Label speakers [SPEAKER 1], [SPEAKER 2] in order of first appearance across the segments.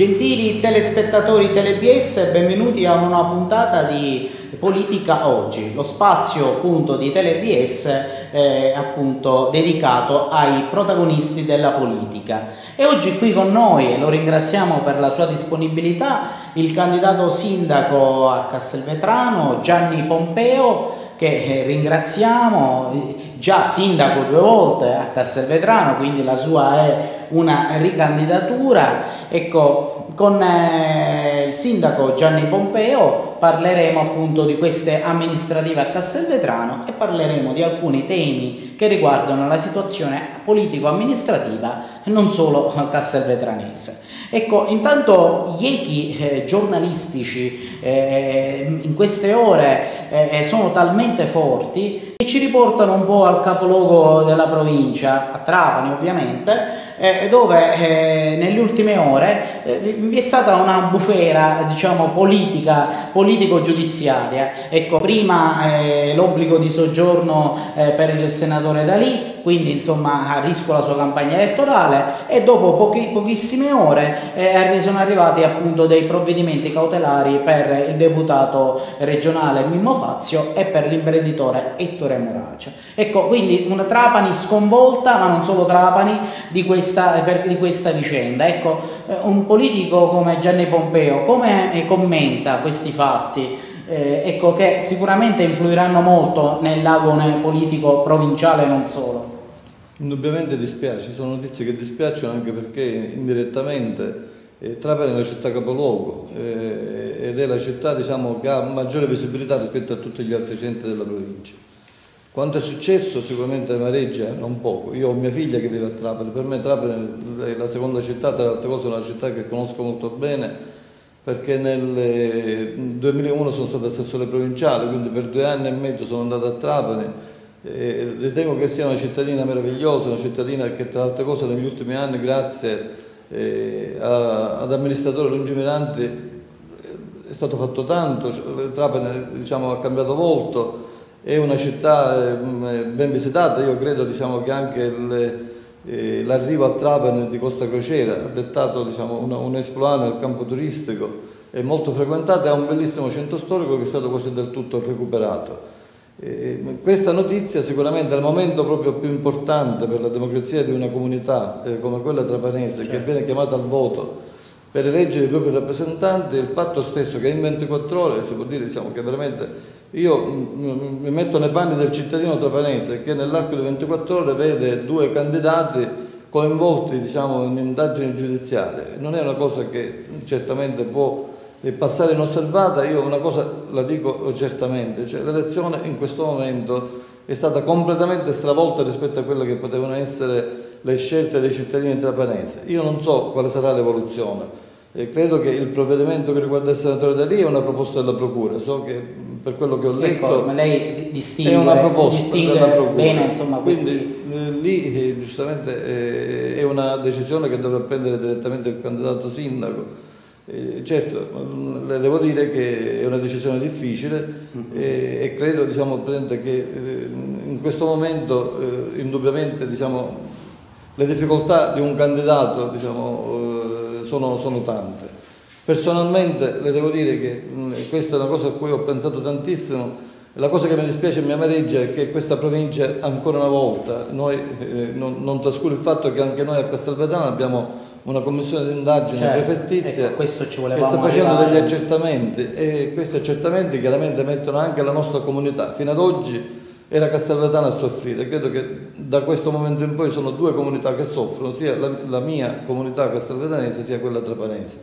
[SPEAKER 1] Gentili telespettatori TeleBS, benvenuti a una puntata di Politica Oggi, lo spazio appunto di TeleBS eh, appunto dedicato ai protagonisti della politica. E oggi qui con noi, e lo ringraziamo per la sua disponibilità, il candidato sindaco a Castelvetrano Gianni Pompeo che eh, ringraziamo, già sindaco due volte a Castelvetrano, quindi la sua è una ricandidatura. Ecco, con eh, il sindaco Gianni Pompeo parleremo appunto di queste amministrative a Castelvetrano e parleremo di alcuni temi che riguardano la situazione politico-amministrativa non solo castelvetranese. Ecco, intanto gli echi eh, giornalistici eh, in queste ore eh, sono talmente forti che ci riportano un po' al capoluogo della provincia, a Trapani ovviamente, eh, dove eh, nelle ultime ore eh, vi è stata una bufera diciamo, politica, politico-giudiziaria. Ecco, prima eh, l'obbligo di soggiorno eh, per il senatore Dalì, quindi insomma a rischio la sua campagna elettorale e dopo pochi, pochissime ore eh, sono arrivati appunto dei provvedimenti cautelari per il deputato regionale Mimmo Fazio e per l'imprenditore Ettore Moracia. Ecco, quindi una Trapani sconvolta, ma non solo Trapani, di questa, per, di questa vicenda. Ecco, eh, un politico come Gianni Pompeo, come eh, commenta questi fatti? Eh, ecco, che sicuramente influiranno molto nell'agone politico provinciale e non solo.
[SPEAKER 2] Indubbiamente dispiace, sono notizie che dispiacciono anche perché indirettamente eh, Trapani è una città capoluogo eh, ed è la città diciamo, che ha maggiore visibilità rispetto a tutti gli altri centri della provincia. Quanto è successo sicuramente amareggia non poco. Io ho mia figlia che vive a Trapani, per me Trapani è la seconda città, tra le altre cose è una città che conosco molto bene perché nel 2001 sono stato assessore provinciale, quindi per due anni e mezzo sono andato a Trapani. E ritengo che sia una cittadina meravigliosa, una cittadina che tra le altre cose negli ultimi anni, grazie eh, a, ad amministratori lungimiranti, è stato fatto tanto, Trapani diciamo, ha cambiato volto è una città ehm, ben visitata, io credo diciamo, che anche eh, l'arrivo a Trapani di Costa Crociera ha dettato diciamo, un, esploano nel campo turistico, è molto frequentato e ha un bellissimo centro storico che è stato quasi del tutto recuperato. Eh, questa notizia sicuramente al momento proprio più importante per la democrazia di una comunità eh, come quella trapanese certo. che viene chiamata al voto per eleggere i propri rappresentanti, il fatto stesso che in 24 ore si può dire diciamo, che veramente io mi metto nei panni del cittadino trapanese che nell'arco di 24 ore vede due candidati coinvolti diciamo, in indagini giudiziarie. Non è una cosa che certamente può passare inosservata, io una cosa la dico certamente, cioè l'elezione in questo momento è stata completamente stravolta rispetto a quelle che potevano essere le scelte dei cittadini trapanesi. Io non so quale sarà l'evoluzione, eh, credo che il provvedimento che riguarda il senatore Dalì è una proposta della Procura, so che per quello che ho letto
[SPEAKER 1] ma lei distingue,
[SPEAKER 2] è una proposta
[SPEAKER 1] distingue
[SPEAKER 2] della Procura.
[SPEAKER 1] bene insomma
[SPEAKER 2] quindi eh, lì eh, giustamente eh, è una decisione che dovrà prendere direttamente il candidato sindaco. Eh, certo, mm, le devo dire che è una decisione difficile mm -hmm. e credo diciamo, che in questo momento indubbiamente diciamo, le difficoltà di un candidato diciamo, sono, sono tante. Personalmente le devo dire che mh, questa è una cosa a cui ho pensato tantissimo, la cosa che mi dispiace e mi amareggia è che questa provincia ancora una volta, noi, eh, non, non trascuro il fatto che anche noi a Castelvetrano abbiamo una commissione di indagine certo, prefettizia
[SPEAKER 1] ecco, che
[SPEAKER 2] sta facendo arrivare. degli accertamenti e questi accertamenti chiaramente mettono anche la nostra comunità. Fino ad oggi era Castelvetano a soffrire. Credo che da questo momento in poi sono due comunità che soffrono, sia la, la mia comunità castelvetanese sia quella trapanese,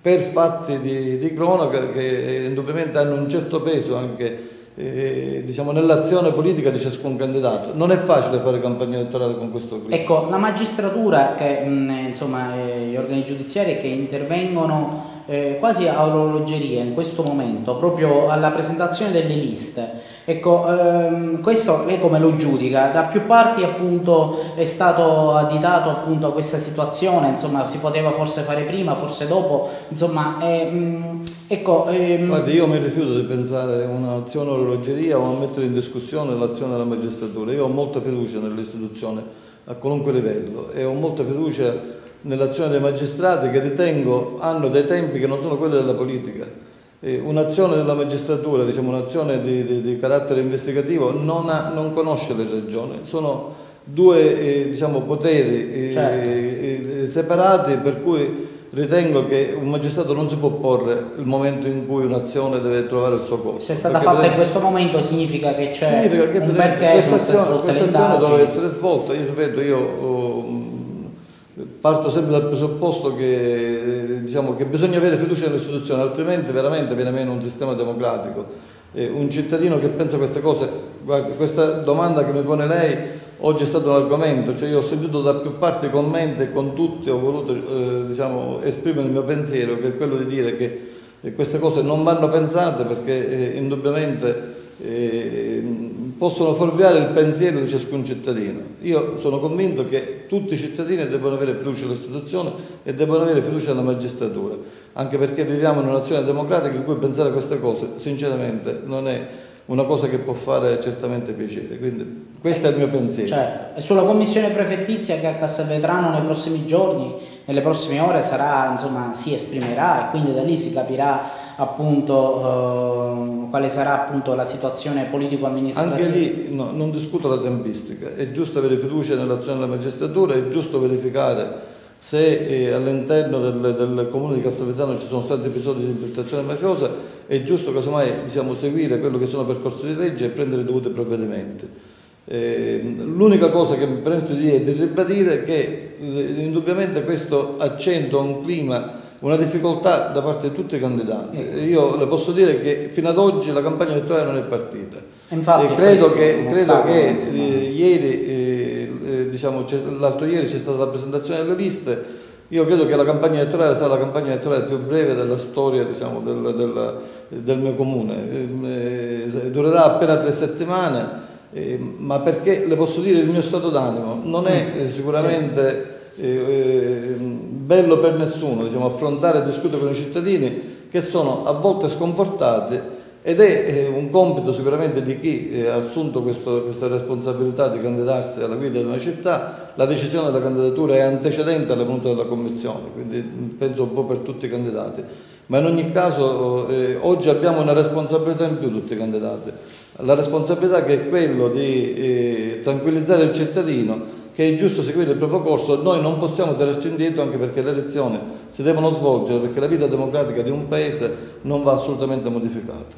[SPEAKER 2] per fatti di, di cronaca che indubbiamente hanno un certo peso anche eh, diciamo, nell'azione politica di ciascun candidato. Non è facile fare campagna elettorale con questo clima.
[SPEAKER 1] Ecco, la magistratura, che, mh, insomma, eh, gli organi giudiziari che intervengono eh, quasi a orologeria in questo momento, proprio alla presentazione delle liste. Ecco, ehm, questo lei come lo giudica? Da più parti appunto è stato additato appunto questa situazione, insomma si poteva forse fare prima, forse dopo, insomma, ehm, ecco...
[SPEAKER 2] Ehm... Guardi, io mi rifiuto di pensare a un'azione orologeria o a mettere in discussione l'azione della magistratura, io ho molta fiducia nell'istituzione a qualunque livello e ho molta fiducia nell'azione dei magistrati che ritengo hanno dei tempi che non sono quelli della politica. un'azione della magistratura, diciamo, un'azione di, di, di, carattere investigativo non, ha, non, conosce le regioni, sono due eh, diciamo, poteri eh, certo. eh, separati per cui ritengo che un magistrato non si può porre il momento in cui un'azione deve trovare il suo corso.
[SPEAKER 1] Se è stata fatta in questo momento significa che c'è un perché
[SPEAKER 2] questa azione, questa azione deve essere svolta, io ripeto, io oh, parto sempre dal presupposto che, diciamo, che bisogna avere fiducia nelle istituzioni, altrimenti veramente viene meno un sistema democratico. Eh, un cittadino che pensa queste cose, questa domanda che mi pone lei oggi è stato un argomento, cioè io ho sentito da più parti commenti e con tutti ho voluto eh, diciamo, esprimere il mio pensiero, che è quello di dire che eh, queste cose non vanno pensate perché eh, indubbiamente eh, possono fuorviare il pensiero di ciascun cittadino. Io sono convinto che tutti i cittadini devono avere fiducia nelle istituzioni e devono avere fiducia nella magistratura, anche perché viviamo in una nazione democratica in cui pensare a queste cose sinceramente non è una cosa che può fare certamente piacere. Quindi questo è il mio pensiero.
[SPEAKER 1] Certo. E sulla commissione prefettizia che a Castelvetrano nei prossimi giorni, nelle prossime ore sarà, insomma, si esprimerà e quindi da lì si capirà appunto eh, quale sarà appunto la situazione politico-amministrativa.
[SPEAKER 2] Anche lì no, non discuto la tempistica, è giusto avere fiducia nell'azione della magistratura, è giusto verificare se eh, all'interno del, del, comune di Castelvetrano ci sono stati episodi di infiltrazione mafiosa, è giusto casomai diciamo, seguire quello che sono percorsi di legge e prendere i dovuti provvedimenti. Eh, l'unica cosa che mi permetto di dire è di ribadire che eh, indubbiamente questo accentua un clima una difficoltà da parte di tutti i candidati. Io le posso dire che fino ad oggi la campagna elettorale non è partita. Infatti, e credo che, credo che eh, ieri, eh, eh diciamo, l'altro ieri c'è stata la presentazione delle liste. Io credo che la campagna elettorale sarà la campagna elettorale più breve della storia diciamo, del, del, del, mio comune. Eh, eh, durerà appena tre settimane, eh, ma perché le posso dire il mio stato d'animo non è mm. Sicuramente bello per nessuno diciamo, affrontare e discutere con i cittadini che sono a volte sconfortati ed è un compito sicuramente di chi ha assunto questo, questa responsabilità di candidarsi alla guida di una città, la decisione della candidatura è antecedente alla venuta della Commissione, quindi penso un po' per tutti i candidati, ma in ogni caso eh, oggi abbiamo una responsabilità in più tutti i candidati, la responsabilità che è quella di eh, tranquillizzare il cittadino che è giusto seguire il proprio corso, noi non possiamo tenerci indietro anche perché le elezioni si devono svolgere, perché la vita democratica di un paese non va assolutamente modificata.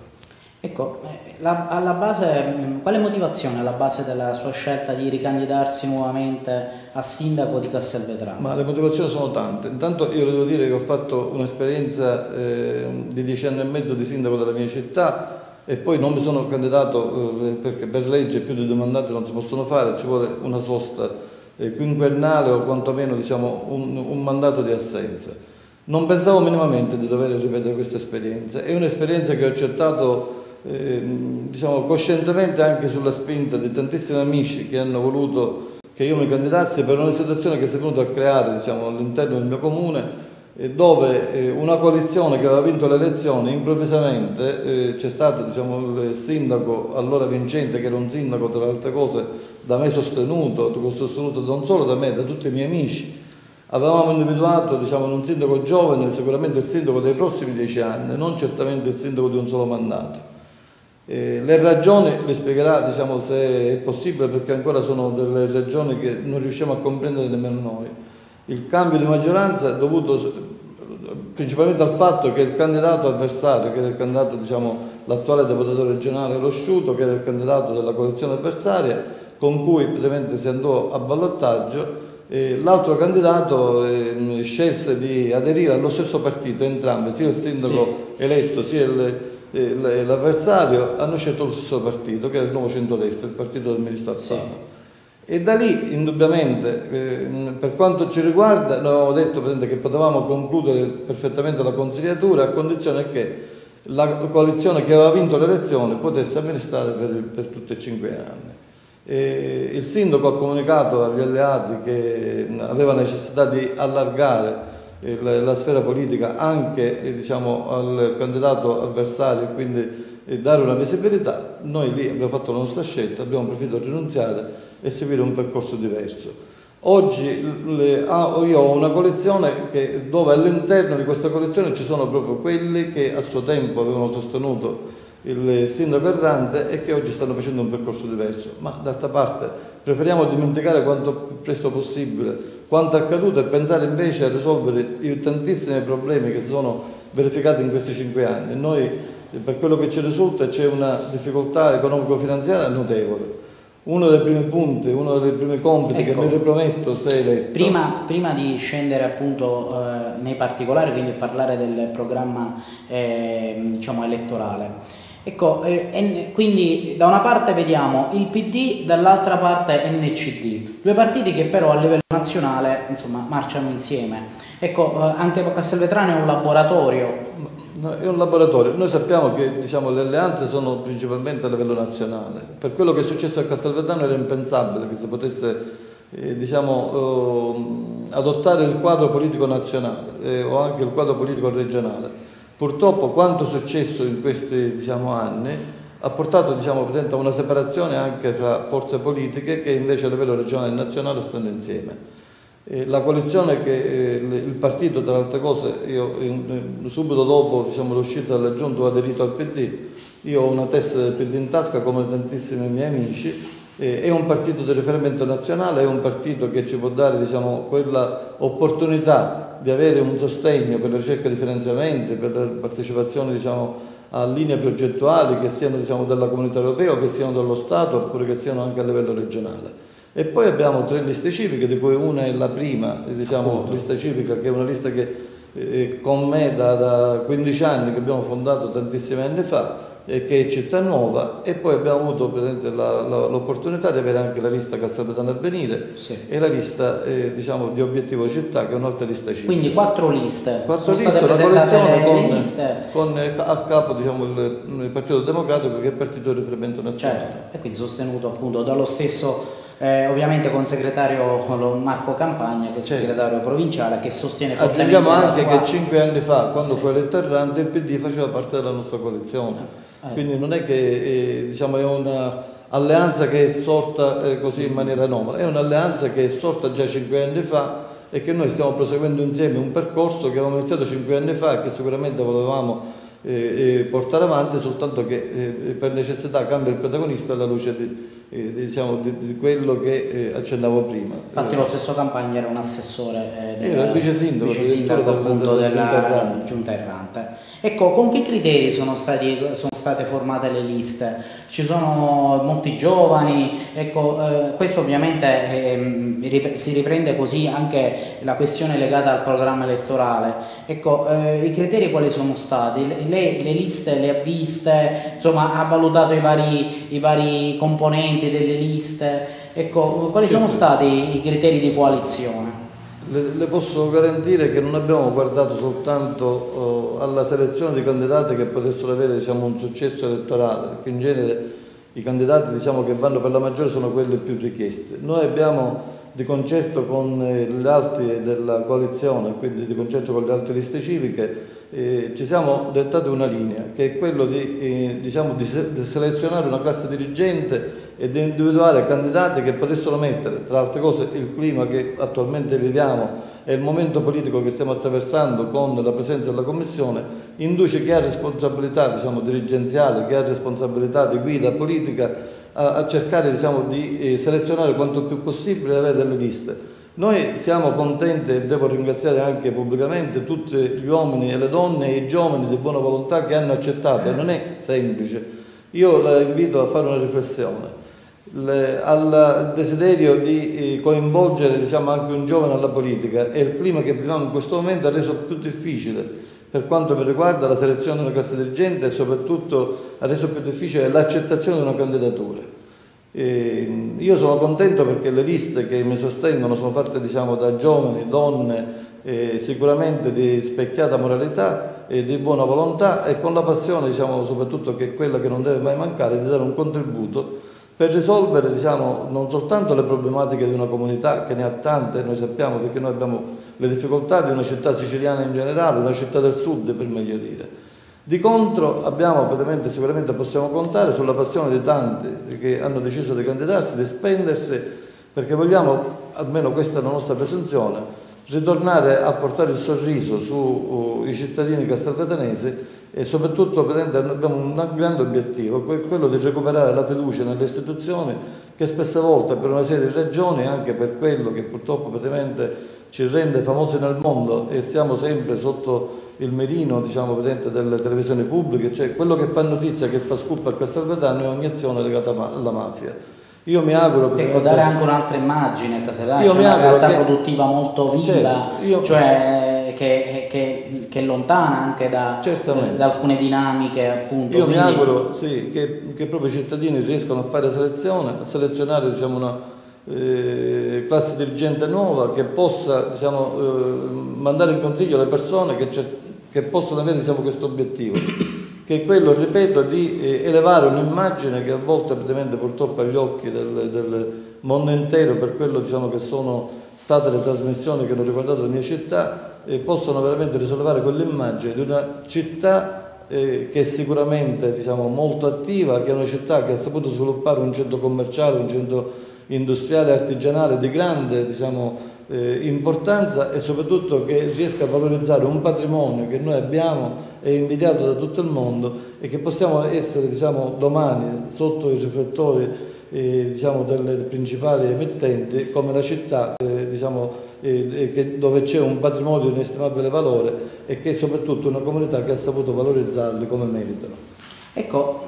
[SPEAKER 1] Ecco, eh, la, alla base, mm, quale motivazione è alla base della sua scelta di ricandidarsi nuovamente a sindaco di Castelvetrano?
[SPEAKER 2] Ma le motivazioni sono tante. Intanto io devo dire che ho fatto un'esperienza eh, di dieci anni e mezzo di sindaco della mia città e poi non mi sono candidato eh, perché per legge più di due mandati non si possono fare, ci vuole una sosta eh, quinquennale o quantomeno diciamo, un, un, mandato di assenza. Non pensavo minimamente di dover ripetere questa esperienza, è un'esperienza che ho accettato eh, diciamo, coscientemente anche sulla spinta di tantissimi amici che hanno voluto che io mi candidassi per una situazione che si è venuta a creare diciamo, all'interno del mio comune dove eh, una coalizione che aveva vinto le elezioni improvvisamente eh, c'è stato diciamo, il sindaco allora vincente che era un sindaco tra le altre cose da me sostenuto, sostenuto non solo da me, da tutti i miei amici. Avevamo individuato diciamo, un sindaco giovane sicuramente il sindaco dei prossimi dieci anni non certamente il sindaco di un solo mandato. Eh, le ragioni le spiegherà diciamo, se è possibile perché ancora sono delle ragioni che non riusciamo a comprendere nemmeno noi il cambio di maggioranza è dovuto principalmente al fatto che il candidato avversario, che era il candidato, diciamo, l'attuale deputato regionale Losciuto, che era il candidato della coalizione avversaria, con cui praticamente si andò a ballottaggio, l'altro candidato eh, scelse di aderire allo stesso partito, entrambi, sia il sindaco sì. eletto sia l'avversario, hanno scelto lo stesso partito, che era il Nuovo Centrodestra, il partito del ministro Alzano. Sì. E da lì, indubbiamente, eh, per quanto ci riguarda, noi avevamo detto che potevamo concludere perfettamente la consigliatura a condizione che la coalizione che aveva vinto le elezioni potesse amministrare per, per tutti e cinque anni. E il sindaco ha comunicato agli alleati che aveva necessità di allargare eh, la, sfera politica anche eh, diciamo, al candidato avversario quindi eh, dare una visibilità. Noi lì abbiamo fatto la nostra scelta, abbiamo preferito rinunziare e seguire un percorso diverso. Oggi le, io ho una collezione che, dove all'interno di questa collezione ci sono proprio quelli che a suo tempo avevano sostenuto il sindaco errante e che oggi stanno facendo un percorso diverso. Ma d'altra parte preferiamo dimenticare quanto presto possibile quanto accaduto e pensare invece a risolvere i tantissimi problemi che si sono verificati in questi cinque anni. Noi, per quello che ci risulta, c'è una difficoltà economico-finanziaria notevole uno dei primi punti, uno dei primi compiti ecco, che mi riprometto se eletto.
[SPEAKER 1] Prima, prima di scendere appunto eh, nei particolari, quindi parlare del programma eh, diciamo elettorale. Ecco, eh, quindi da una parte vediamo il PD, dall'altra parte NCD, due partiti che però a livello nazionale insomma, marciano insieme. Ecco, eh, anche Castelvetrano è un laboratorio
[SPEAKER 2] No, è un laboratorio. Noi sappiamo che diciamo, le alleanze sono principalmente a livello nazionale. Per quello che è successo a Castelvetrano era impensabile che si potesse eh, diciamo, eh, adottare il quadro politico nazionale eh, o anche il quadro politico regionale. Purtroppo quanto è successo in questi diciamo, anni ha portato diciamo, a una separazione anche tra forze politiche che invece a livello regionale e nazionale stanno insieme. Eh, la coalizione che eh, il partito, tra le altre cose, io subito dopo diciamo, l'uscita dalla giunta ho aderito al PD, io ho una testa del PD in tasca come tantissimi miei amici, eh, è un partito di riferimento nazionale, è un partito che ci può dare diciamo, quella opportunità di avere un sostegno per la ricerca di finanziamenti, per la partecipazione diciamo, a linee progettuali che siano diciamo, della comunità europea che siano dello Stato oppure che siano anche a livello regionale. E poi abbiamo tre liste civiche, di cui una è la prima, diciamo, lista civica, che è una lista che eh, con me da, da 15 anni, che abbiamo fondato tantissimi anni fa, che è Città Nuova, e poi abbiamo avuto l'opportunità di avere anche la lista Castelvetano Avvenire sì. e la lista eh, diciamo, di Obiettivo Città, che è un'altra lista civica.
[SPEAKER 1] Quindi quattro liste.
[SPEAKER 2] Quattro Sono liste, una coalizione con, con, eh, a capo diciamo, il, il, Partito Democratico, che è il partito di riferimento nazionale.
[SPEAKER 1] Certo, e quindi sostenuto appunto dallo stesso eh, ovviamente con segretario Marco Campagna che è il segretario provinciale che sostiene
[SPEAKER 2] Aggiungiamo anche sua... che cinque anni fa quando sì. fu eletto Errante il PD faceva parte della nostra coalizione eh. quindi non è che eh, diciamo, è un'alleanza che è sorta eh, così in maniera anomala è un'alleanza che è sorta già cinque anni fa e che noi stiamo proseguendo insieme un percorso che avevamo iniziato cinque anni fa e che sicuramente volevamo eh, eh, portare avanti soltanto che per necessità cambia il protagonista alla luce di, eh, diciamo, di, di, quello che eh, accennavo prima.
[SPEAKER 1] Infatti lo stesso Campagna era un assessore
[SPEAKER 2] eh, era il vice sindaco,
[SPEAKER 1] vice sindaco appunto della giunta errante. Ecco, con che criteri sono, stati, sono, state formate le liste? Ci sono molti giovani, ecco, eh, questo ovviamente eh, si riprende così anche la questione legata al programma elettorale. Ecco, eh, i criteri quali sono stati? Lei le liste le ha viste, insomma ha valutato i vari, i vari componenti delle liste, ecco, quali sono stati i criteri di coalizione?
[SPEAKER 2] Le, le, posso garantire che non abbiamo guardato soltanto uh, alla selezione di candidati che potessero avere diciamo, un successo elettorale, perché in genere i candidati diciamo, che vanno per la maggiore sono quelli più richiesti. Noi abbiamo di concerto con eh, gli altri della coalizione, quindi di concerto con le altre liste civiche, eh, ci siamo dettati una linea che è quello di, eh, diciamo, di, se di, selezionare una classe dirigente e di individuare candidati che potessero mettere, tra altre cose, il clima che attualmente viviamo e il momento politico che stiamo attraversando con la presenza della Commissione, induce chi ha responsabilità diciamo, dirigenziale, chi ha responsabilità di guida politica a, cercare diciamo, di eh, selezionare quanto più possibile avere delle liste noi siamo contenti e devo ringraziare anche pubblicamente tutti gli uomini e le donne e i giovani di buona volontà che hanno accettato e non è semplice. Io la invito a fare una riflessione. Le, al desiderio di eh, coinvolgere diciamo, anche un giovane alla politica e il clima che viviamo in questo momento ha reso più difficile per quanto mi riguarda la selezione di una classe dirigente e soprattutto ha reso più difficile l'accettazione di una candidatura. E io sono contento perché le liste che mi sostengono sono fatte diciamo, da giovani, donne, eh, sicuramente di specchiata moralità e di buona volontà e con la passione diciamo, soprattutto che è quella che non deve mai mancare di dare un contributo per risolvere diciamo, non soltanto le problematiche di una comunità che ne ha tante, noi sappiamo perché noi abbiamo le difficoltà di una città siciliana in generale, una città del sud per meglio dire, di contro abbiamo, sicuramente possiamo contare sulla passione di tanti che hanno deciso di candidarsi, di spendersi perché vogliamo, almeno questa è la nostra presunzione, ritornare a portare il sorriso sui cittadini castelvetanesi e soprattutto abbiamo un grande obiettivo, quello di recuperare la fiducia nelle istituzioni che spesse volte per una serie di ragioni, anche per quello che purtroppo praticamente ci rende famosi nel mondo e siamo sempre sotto il mirino diciamo, delle televisioni pubbliche, cioè quello che fa notizia, che fa scoop a Castelvetano è ogni azione legata alla mafia.
[SPEAKER 1] Io mi auguro ecco, dare anche un'altra immagine a Casertano, c'è una realtà che... produttiva molto viva, certo, io... cioè che, che, che, è lontana anche da, da alcune dinamiche appunto.
[SPEAKER 2] Io quindi... mi auguro sì, che, che proprio i cittadini riescano a fare selezione, a selezionare diciamo, una eh, classe dirigente nuova che possa diciamo, eh, mandare in consiglio le persone che, che possono avere diciamo, questo obiettivo che è quello, ripeto, di eh, elevare un'immagine che a volte praticamente purtroppo agli occhi del, del mondo intero, per quello diciamo, che sono state le trasmissioni che hanno riguardato la mia città, eh, possono veramente risollevare quell'immagine di una città eh, che è sicuramente diciamo, molto attiva, che è una città che ha saputo sviluppare un centro commerciale, un centro industriale e artigianale di grande diciamo, eh, importanza e soprattutto che riesca a valorizzare un patrimonio che noi abbiamo e invidiato da tutto il mondo e che possiamo essere diciamo, domani sotto i riflettori eh, diciamo, delle principali emittenti come la città eh, diciamo, eh, che, dove c'è un patrimonio di inestimabile valore e che soprattutto una comunità che ha saputo valorizzarli come meritano.
[SPEAKER 1] Ecco,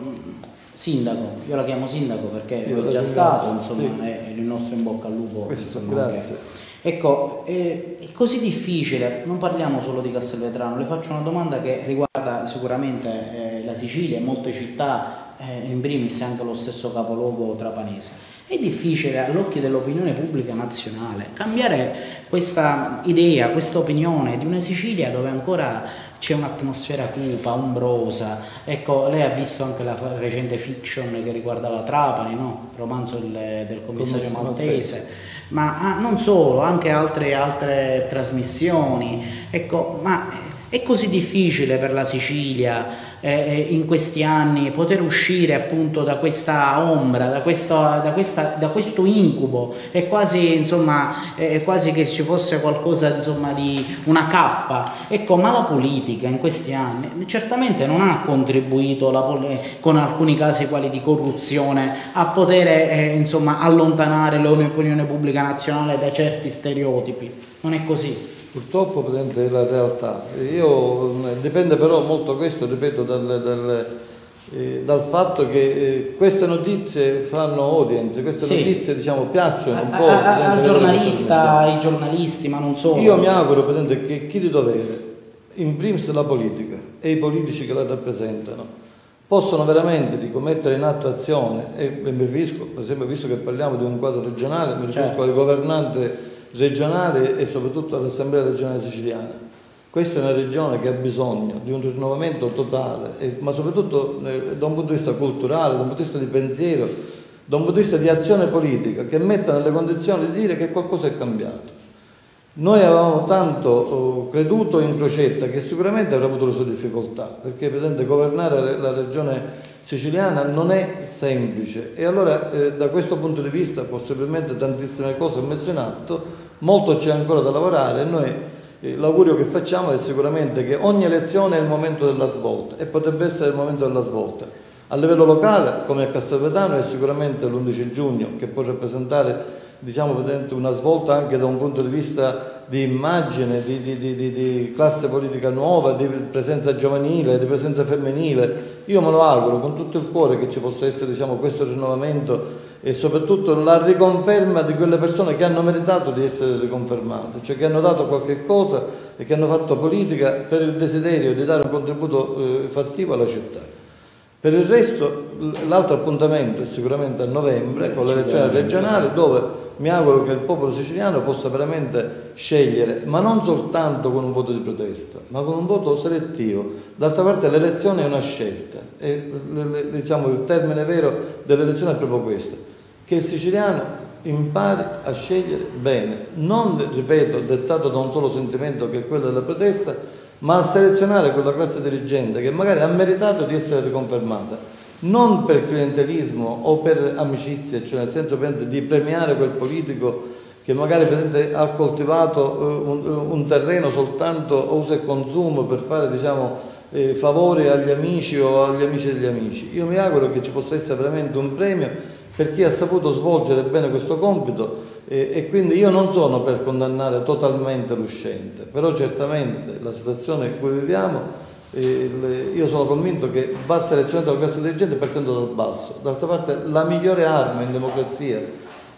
[SPEAKER 1] sindaco, io la chiamo sindaco perché è già stato, insomma, sì. è il nostro in bocca al lupo.
[SPEAKER 2] Questo, insomma, grazie.
[SPEAKER 1] Che Ecco, eh, è così difficile, non parliamo solo di Castelvetrano, le faccio una domanda che riguarda sicuramente eh, la Sicilia e molte città, eh, in primis anche lo stesso capoluogo trapanese. È difficile all'occhio dell'opinione pubblica nazionale cambiare questa idea, questa opinione di una Sicilia dove ancora c'è un'atmosfera cupa, ombrosa. Ecco, lei ha visto anche la recente fiction che riguardava Trapani, no? il romanzo del, del commissario maltese ma ah, non solo, anche altre, altre trasmissioni. Ecco, ma è così difficile per la Sicilia eh, eh, in questi anni poter uscire appunto da questa ombra, da, questo, da, questa, da questo incubo, è quasi, insomma, è quasi che ci fosse qualcosa insomma, di una cappa. Ecco, ma la politica in questi anni certamente non ha contribuito con alcuni casi quali di corruzione a poter eh, insomma, allontanare l'opinione pubblica nazionale da certi stereotipi. Non è così.
[SPEAKER 2] Purtroppo è la realtà. Io, dipende però molto questo, ripeto, dal, dal, eh, dal fatto che eh, queste notizie fanno audience, queste sì. notizie diciamo, piacciono un po'.
[SPEAKER 1] A, al giornalista, ai giornalisti, ma non solo.
[SPEAKER 2] Io mi auguro presente, che chi di dovere, in primis la politica e i politici che la rappresentano, possono veramente dico, mettere in atto azione e, e mi riferisco, per esempio, visto che parliamo di un quadro regionale, mi riferisco certo. al governante regionale e soprattutto all'Assemblea regionale siciliana. Questa è una regione che ha bisogno di un rinnovamento totale, ma soprattutto eh, da un punto di vista culturale, da un punto di vista di pensiero, da un punto di vista di azione politica, che metta nelle condizioni di dire che qualcosa è cambiato. Noi avevamo tanto oh, creduto in Crocetta che sicuramente avrà avuto le sue difficoltà, perché vedete governare la regione siciliana non è semplice e allora eh, da questo punto di vista possibilmente tantissime cose messe in atto, molto c'è ancora da lavorare e noi eh, l'augurio che facciamo è sicuramente che ogni elezione è il momento della svolta e potrebbe essere il momento della svolta. A livello locale, come a Castelvetano, è sicuramente l'11 giugno che può rappresentare diciamo, una svolta anche da un punto di vista di immagine, di, di, di, di, classe politica nuova, di presenza giovanile, di presenza femminile. Io me lo auguro con tutto il cuore che ci possa essere diciamo, questo rinnovamento e soprattutto la riconferma di quelle persone che hanno meritato di essere riconfermate, cioè che hanno dato qualche cosa e che hanno fatto politica per il desiderio di dare un contributo eh, fattivo alla città. Per il resto l'altro appuntamento è sicuramente a novembre con le elezioni regionali dove mi auguro che il popolo siciliano possa veramente scegliere, ma non soltanto con un voto di protesta, ma con un voto selettivo. D'altra parte l'elezione è una scelta e diciamo, il termine vero dell'elezione è proprio questo, che il siciliano impari a scegliere bene, non, ripeto, dettato da un solo sentimento che è quello della protesta, ma a selezionare quella classe dirigente che magari ha meritato di essere riconfermata. non per clientelismo o per amicizia, cioè nel senso di premiare quel politico che magari ha coltivato eh, un, un, terreno soltanto uso e consumo per fare diciamo, eh, favori agli amici o agli amici degli amici. Io mi auguro che ci possa essere veramente un premio per chi ha saputo svolgere bene questo compito eh, e quindi io non sono per condannare totalmente l'uscente, però certamente la situazione in cui viviamo io sono convinto che va selezionata la classe dirigente partendo dal basso. D'altra parte la migliore arma in democrazia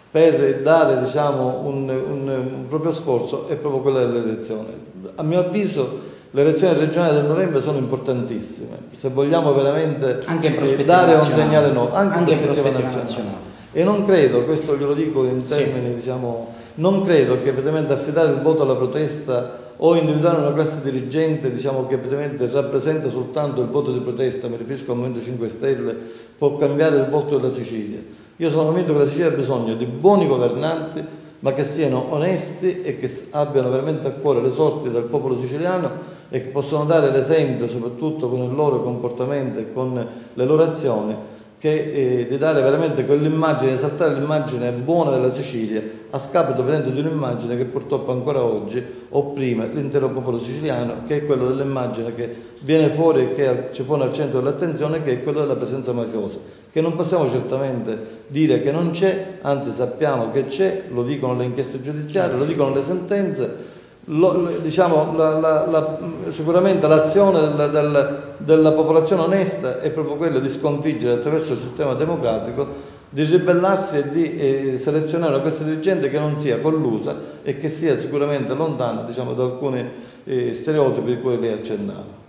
[SPEAKER 2] per dare diciamo, un, un, un, proprio sforzo è proprio quella dell'elezione. A mio avviso le elezioni regionali del novembre sono importantissime, se vogliamo veramente
[SPEAKER 1] eh,
[SPEAKER 2] dare un segnale nuovo, anche, anche in prospettiva, nazionale. nazionale. E non credo, questo glielo dico in termini, sì. diciamo, non credo che effettivamente affidare il voto alla protesta o individuare una classe dirigente diciamo, che evidentemente rappresenta soltanto il voto di protesta, mi riferisco al Movimento 5 Stelle, può cambiare il volto della Sicilia. Io sono convinto che la Sicilia ha bisogno di buoni governanti, ma che siano onesti e che abbiano veramente a cuore le sorti del popolo siciliano e che possono dare l'esempio soprattutto con il loro comportamento e con le loro azioni che, eh, di dare veramente quell'immagine, esaltare l'immagine buona della Sicilia a scapito di un'immagine che purtroppo ancora oggi opprime l'intero popolo siciliano, che è quello dell'immagine che viene fuori e che ci pone al centro dell'attenzione, che è quello della presenza mafiosa, che non possiamo certamente dire che non c'è, anzi sappiamo che c'è, lo dicono le inchieste giudiziarie, lo dicono le sentenze, lo, diciamo, la, la, la, sicuramente l'azione della, della, della, popolazione onesta è proprio quella di sconfiggere attraverso il sistema democratico, di ribellarsi e di eh, selezionare classe dirigente che non sia collusa e che sia sicuramente lontana diciamo, da alcuni eh, stereotipi di cui lei accennava.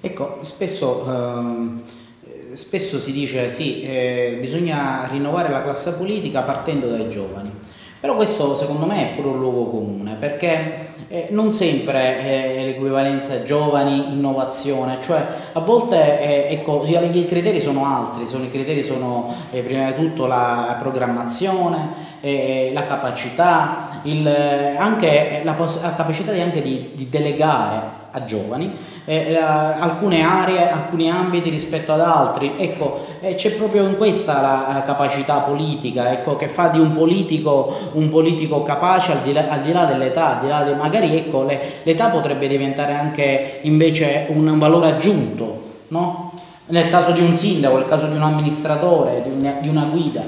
[SPEAKER 1] Ecco, spesso, ehm, spesso si dice sì, eh, bisogna rinnovare la classe politica partendo dai giovani. Però questo secondo me è pure un luogo comune, perché eh, non sempre è l'equivalenza giovani, innovazione, cioè a volte eh, ecco, i criteri sono altri, sono, i criteri sono eh, prima di tutto la programmazione, eh, la capacità, il, anche la, la capacità di, anche di, di delegare a giovani eh, alcune aree, alcuni ambiti rispetto ad altri. Ecco, eh, c'è proprio in questa la capacità politica, ecco, che fa di un politico un politico capace al di là, al là dell'età, di là de, magari ecco, le, l'età potrebbe diventare anche invece un valore aggiunto, no? nel caso di un sindaco, nel caso di un amministratore, di, un, di una guida.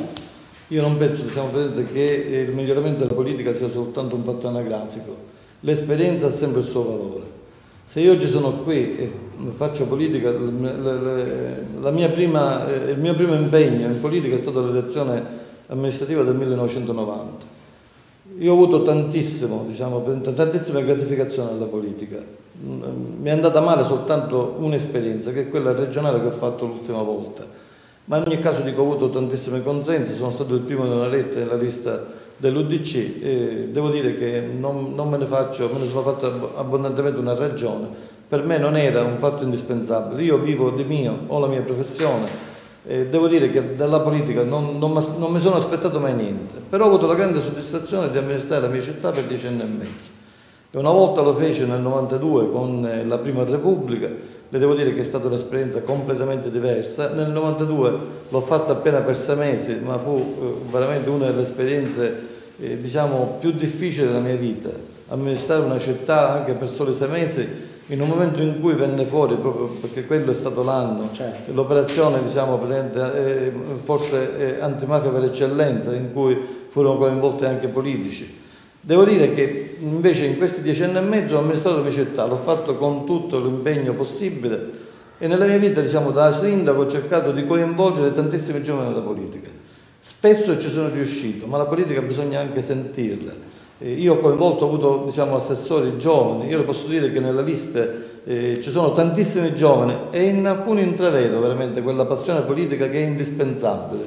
[SPEAKER 2] Io non penso, diciamo, che il miglioramento della politica sia soltanto un fatto anagrafico. L'esperienza ha sempre il suo valore. Se io oggi sono qui e faccio politica, la prima, eh, il mio primo impegno in politica è stato l'elezione amministrativa del 1990. Io ho avuto diciamo, tantissime gratificazioni nella politica. Mi è andata male soltanto un'esperienza, che è quella regionale che ho fatto l'ultima volta. Ma in ogni caso dico, ho avuto tantissimi consensi, sono stato il primo una rete nella lista dell'UDC e devo dire che non, non, me ne faccio, me ne sono fatto abbondantemente una ragione, per me non era un fatto indispensabile, io vivo di mio, ho la mia professione, e devo dire che dalla politica non, non, non mi sono aspettato mai niente, però ho avuto la grande soddisfazione di amministrare la mia città per dieci anni e mezzo. E una volta lo fece nel 92 con eh, la Prima Repubblica, le devo dire che è stata un'esperienza completamente diversa. Nel 92 l'ho fatta appena per sei mesi, ma fu eh, veramente una delle esperienze eh, diciamo, più difficili della mia vita. Amministrare una città anche per soli sei mesi in un momento in cui venne fuori, proprio perché quello è stato l'anno, certo. l'operazione diciamo, eh, forse antimafia per eccellenza, in cui furono coinvolti anche politici. Devo dire che invece in questi dieci anni e mezzo ho amministrato la mia città, l'ho fatto con tutto l'impegno possibile e nella mia vita, diciamo, da sindaco ho cercato di coinvolgere tantissimi giovani nella politica. Spesso ci sono riuscito, ma la politica bisogna anche sentirla. io ho coinvolto, ho avuto diciamo, assessori giovani, io le posso dire che nella lista eh, ci sono tantissimi giovani e in alcuni intravedo veramente quella passione politica che è indispensabile.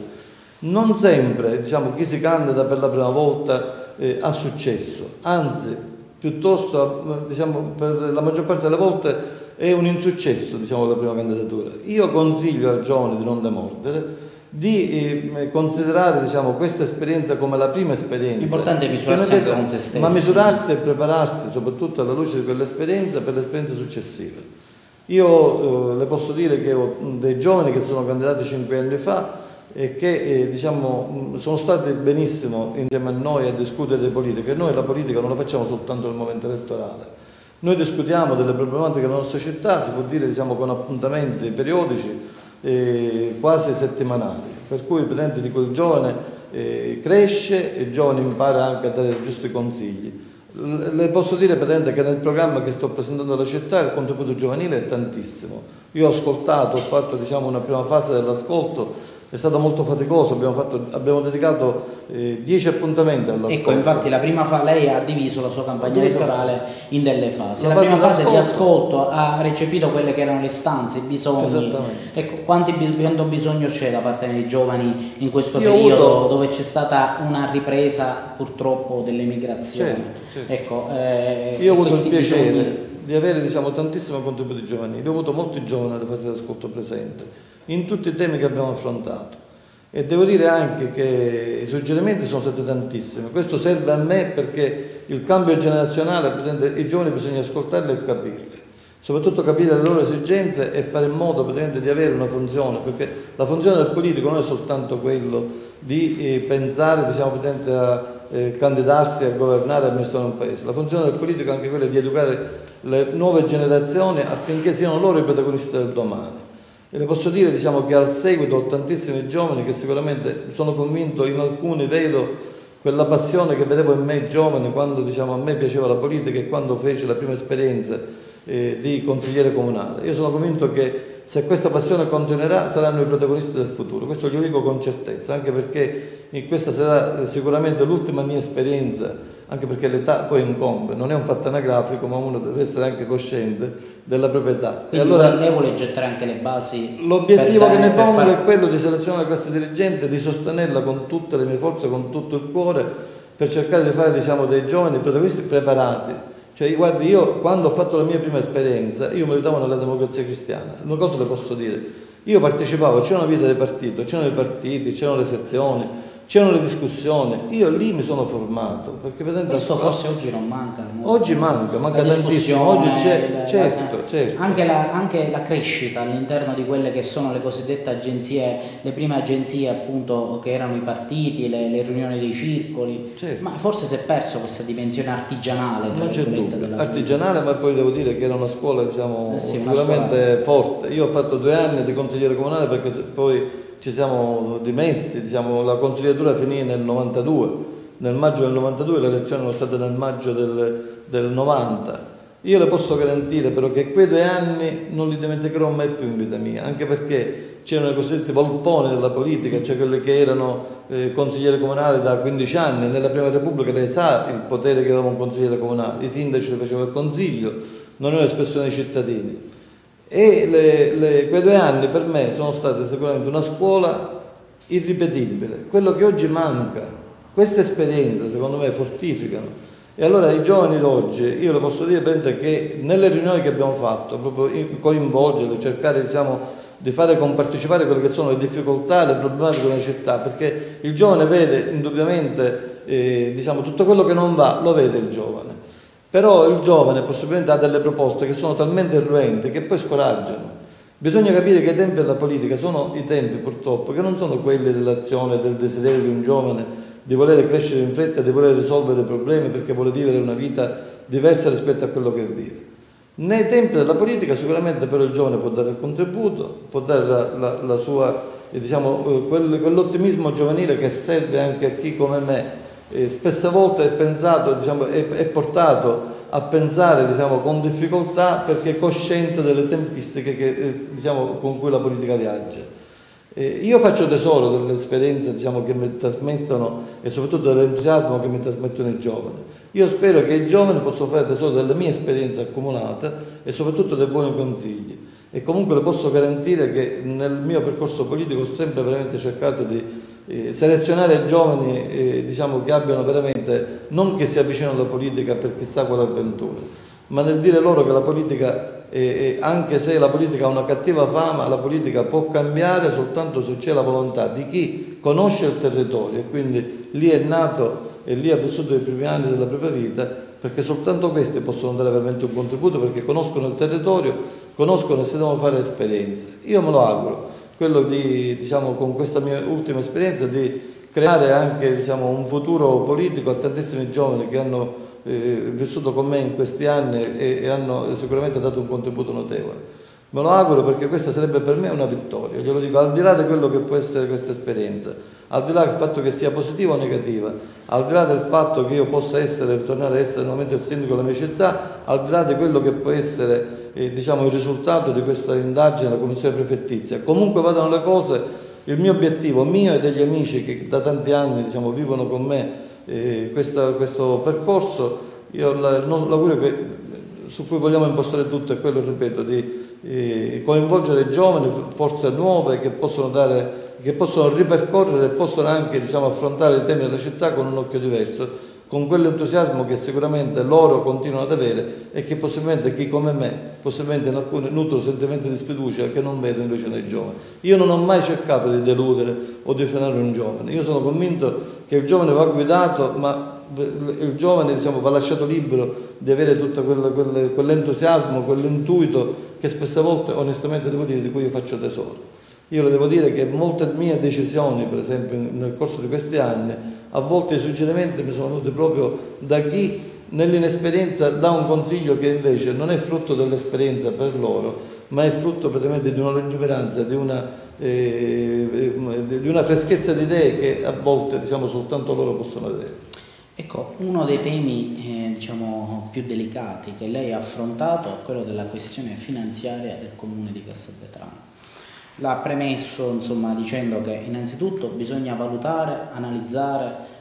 [SPEAKER 2] Non sempre diciamo, chi si candida per la prima volta eh, ha successo, anzi piuttosto diciamo, per la maggior parte delle volte è un insuccesso diciamo, la prima candidatura. Io consiglio ai giovani di non demordere, di eh, considerare diciamo, questa esperienza come la prima esperienza.
[SPEAKER 1] L'importante è misurarsi anche con se stessi.
[SPEAKER 2] Ma misurarsi e prepararsi soprattutto alla luce di quell'esperienza per le esperienze successive. Io eh, le posso dire che ho dei giovani che sono candidati cinque anni fa e che eh, diciamo, sono stati benissimo insieme a noi a discutere di politica noi la politica non la facciamo soltanto nel momento elettorale. Noi discutiamo delle problematiche della nostra città, si può dire diciamo, con appuntamenti periodici eh, quasi settimanali, per cui il di quel giovane eh, cresce e il giovane impara anche a dare giusti consigli. Le posso dire Presidente che nel programma che sto presentando alla città il contributo giovanile è tantissimo. Io ho ascoltato, ho fatto diciamo, una prima fase dell'ascolto è stato molto faticoso, abbiamo, fatto, abbiamo dedicato eh, dieci appuntamenti all'ascolto.
[SPEAKER 1] Ecco, infatti la prima fase, lei ha diviso la sua campagna elettorale in delle fasi. La, la prima fase di ascolto ha recepito quelle che erano le stanze, i bisogni. Ecco, quanti, quanto bisogno c'è da parte dei giovani in questo Io periodo avuto... dove c'è stata una ripresa purtroppo dell'emigrazione? Certo, certo. Ecco,
[SPEAKER 2] eh, Io ho avuto il piacere bisogni... di avere diciamo, tantissimi contributi giovanili, ho avuto molti giovani alla fase di ascolto presente in tutti i temi che abbiamo affrontato. E devo dire anche che i suggerimenti sono stati tantissimi. Questo serve a me perché il cambio generazionale, i giovani bisogna ascoltarli e capirli. Soprattutto capire le loro esigenze e fare in modo di avere una funzione, perché la funzione del politico non è soltanto quello di eh, pensare diciamo, a eh, candidarsi a governare e amministrare un paese. La funzione del politico è anche quella di educare le nuove generazioni affinché siano loro i protagonisti del domani. E le posso dire diciamo, che al seguito ho tantissimi giovani che sicuramente sono convinto, in alcuni vedo quella passione che vedevo in me giovane quando diciamo, a me piaceva la politica e quando feci la prima esperienza eh, di consigliere comunale. Io sono convinto che se questa passione continuerà saranno i protagonisti del futuro, questo glielo dico con certezza, anche perché questa sarà sicuramente l'ultima mia esperienza anche perché l'età poi incombe, non è un fatto anagrafico, ma uno deve essere anche cosciente della proprietà.
[SPEAKER 1] Quindi e allora, lei vuole gettare anche le basi?
[SPEAKER 2] L'obiettivo che ne pongo far... è quello di selezionare classe dirigente, di sostenerla con tutte le mie forze, con tutto il cuore, per cercare di fare diciamo, dei giovani protagonisti preparati. Cioè, guardi, io quando ho fatto la mia prima esperienza, io militavo nella democrazia cristiana, una cosa le posso dire, io partecipavo, c'era una vita di partito, c'erano i partiti, c'erano le sezioni, c'erano le discussioni, io lì mi sono formato. Perché
[SPEAKER 1] Questo forse oggi non manca.
[SPEAKER 2] Oggi manca, manca tantissimo, oggi c'è, certo,
[SPEAKER 1] la,
[SPEAKER 2] certo.
[SPEAKER 1] Anche, la, anche la, crescita all'interno di quelle che sono le cosiddette agenzie, le prime agenzie appunto che erano i partiti, le, le riunioni dei circoli, certo. ma forse si è perso questa dimensione artigianale.
[SPEAKER 2] Non c'è dubbio, artigianale ma poi devo dire che era una scuola diciamo, eh sì, sicuramente scuola... forte. Io ho fatto due anni di consigliere comunale perché poi ci siamo dimessi, diciamo, la consigliatura finì nel 92, nel maggio del 92, le elezioni sono state nel maggio del, del 90. Io le posso garantire però che quei due anni non li dimenticherò mai più in vita mia, anche perché c'erano i cosiddetti volponi della politica, cioè quelli che erano eh, consiglieri comunali da 15 anni, nella Prima Repubblica lei sa il potere che aveva un consigliere comunale, i sindaci le faceva il consiglio, non era espressione dei cittadini. E le, le, quei due anni per me sono stati sicuramente una scuola irripetibile, quello che oggi manca. Queste esperienze secondo me fortificano. E allora i giovani d'oggi, io lo posso dire che nelle riunioni che abbiamo fatto, proprio coinvolgerli, cercare diciamo, di fare compartecipare quelle che sono le difficoltà, le problematiche della città, perché il giovane vede indubbiamente eh, diciamo, tutto quello che non va, lo vede il giovane. Però il giovane possibilmente ha delle proposte che sono talmente irruenti che poi scoraggiano. Bisogna capire che i tempi della politica sono i tempi purtroppo che non sono quelli dell'azione, del desiderio di un giovane di voler crescere in fretta, di voler risolvere problemi perché vuole vivere una vita diversa rispetto a quello che vive. Nei tempi della politica sicuramente però il giovane può dare il contributo, può dare la, la, la sua, diciamo, eh, quell'ottimismo giovanile che serve anche a chi come me eh, spesse volte è, pensato, diciamo, è, è, portato a pensare diciamo, con difficoltà perché è cosciente delle tempistiche che, eh, diciamo, con cui la politica viaggia. Eh, io faccio tesoro delle esperienze diciamo, che mi trasmettono e soprattutto dell'entusiasmo che mi trasmettono i giovani. Io spero che i giovani possano fare tesoro delle mie esperienze accumulate e soprattutto dei buoni consigli. E comunque le posso garantire che nel mio percorso politico ho sempre veramente cercato di eh, selezionare giovani eh, diciamo, che abbiano veramente, non che si avvicinano alla politica per chissà quale avventura, ma nel dire loro che la politica, eh, anche se la politica ha una cattiva fama, la politica può cambiare soltanto se c'è la volontà di chi conosce il territorio e quindi lì è nato e lì ha vissuto i primi anni della propria vita, perché soltanto questi possono dare veramente un contributo perché conoscono il territorio, conoscono e si devono fare esperienze. Io me lo auguro, quello di, diciamo, con questa mia ultima esperienza, di creare anche diciamo, un futuro politico a tantissimi giovani che hanno eh, vissuto con me in questi anni e, e hanno sicuramente dato un contributo notevole. Me lo auguro perché questa sarebbe per me una vittoria, glielo dico, al di là di quello che può essere questa esperienza, al di là del fatto che sia positiva o negativa, al di là del fatto che io possa essere, ritornare a essere nuovamente il sindaco della mia città, al di là di quello che può essere eh, diciamo, il risultato di questa indagine della commissione prefettizia, comunque vadano le cose, il mio obiettivo, mio e degli amici che da tanti anni diciamo, vivono con me eh, questa, questo percorso, io l'augurio che su cui vogliamo impostare tutto è quello, ripeto, di eh, coinvolgere giovani, forze nuove che possono, dare, che possono ripercorrere e possono anche diciamo, affrontare i temi della città con un occhio diverso, con quell'entusiasmo che sicuramente loro continuano ad avere e che possibilmente chi come me, possibilmente in alcuni nutrono sentimenti di sfiducia che non vedo invece nei giovani. Io non ho mai cercato di deludere o di frenare un giovane, io sono convinto che il giovane va guidato ma il giovane diciamo, va lasciato libero di avere tutto quell'entusiasmo, quell'intuito che spesse volte onestamente devo dire di cui io faccio tesoro. Io le devo dire che molte mie decisioni, per esempio nel corso di questi anni, a volte i suggerimenti mi sono venuti proprio da chi nell'inesperienza dà un consiglio che invece non è frutto dell'esperienza per loro, ma è frutto praticamente di una lungimiranza, di una, eh, di una freschezza di idee che a volte diciamo, soltanto loro possono avere.
[SPEAKER 1] Ecco, uno dei temi eh, diciamo, più delicati che lei ha affrontato è quello della questione finanziaria del comune di Castelvetrano. L'ha premesso insomma, dicendo che innanzitutto bisogna valutare, analizzare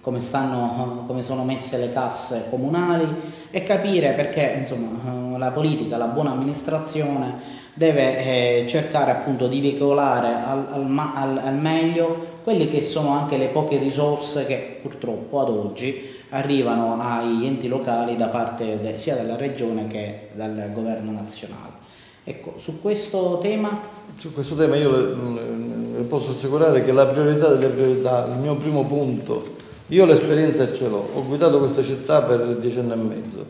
[SPEAKER 1] come, stanno, come sono messe le casse comunali e capire perché insomma, la politica, la buona amministrazione deve eh, cercare appunto di veicolare al, al, al meglio quelle che sono anche le poche risorse che purtroppo ad oggi arrivano ai enti locali da parte de, sia della regione che dal governo nazionale. Ecco, su questo tema?
[SPEAKER 2] Su questo tema io le, posso assicurare che la priorità delle priorità, il mio primo punto, io l'esperienza ce l'ho, ho guidato questa città per dieci anni e mezzo.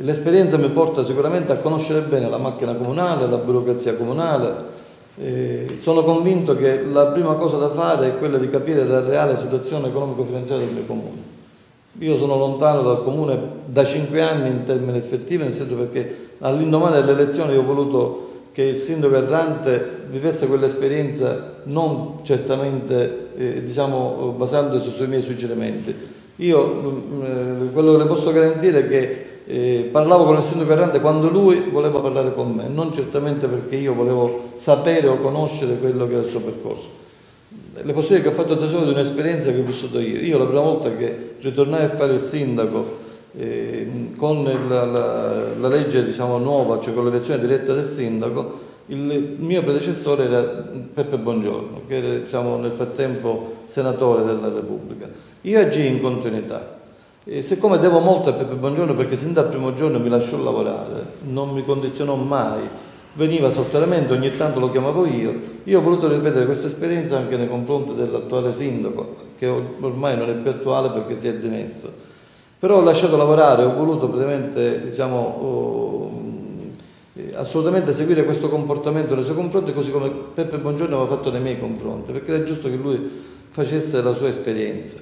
[SPEAKER 2] L'esperienza mi porta sicuramente a conoscere bene la macchina comunale, la burocrazia comunale, sono convinto che la prima cosa da fare è quella di capire la reale situazione economico-finanziaria del mio comune. Io sono lontano dal comune da cinque anni in termini effettivi, nel senso perché all'indomani delle elezioni ho voluto che il sindaco errante vivesse quell'esperienza non certamente eh, diciamo, basandosi sui miei suggerimenti. Io mm, eh, quello che le posso garantire è che eh, parlavo con il sindaco errante quando lui voleva parlare con me, non certamente perché io volevo sapere o conoscere quello che era il suo percorso. Le posso dire che ho fatto tesoro di un'esperienza che ho vissuto io. Io la prima volta che ritornai a fare il sindaco eh, con la, la, la legge diciamo, nuova, cioè con l'elezione diretta del sindaco, il mio predecessore era Peppe Bongiorno, che era diciamo, nel frattempo senatore della Repubblica. Io agii in continuità e siccome devo molto a Peppe Buongiorno perché sin dal primo giorno mi lasciò lavorare, non mi condizionò mai, veniva sotto elemento, ogni tanto lo chiamavo io, io ho voluto ripetere questa esperienza anche nei confronti dell'attuale sindaco, che ormai non è più attuale perché si è dimesso. Però ho lasciato lavorare, ho voluto praticamente, diciamo, oh, assolutamente seguire questo comportamento nei suoi confronti, così come Peppe Buongiorno aveva fatto nei miei confronti, perché era giusto che lui facesse la sua esperienza.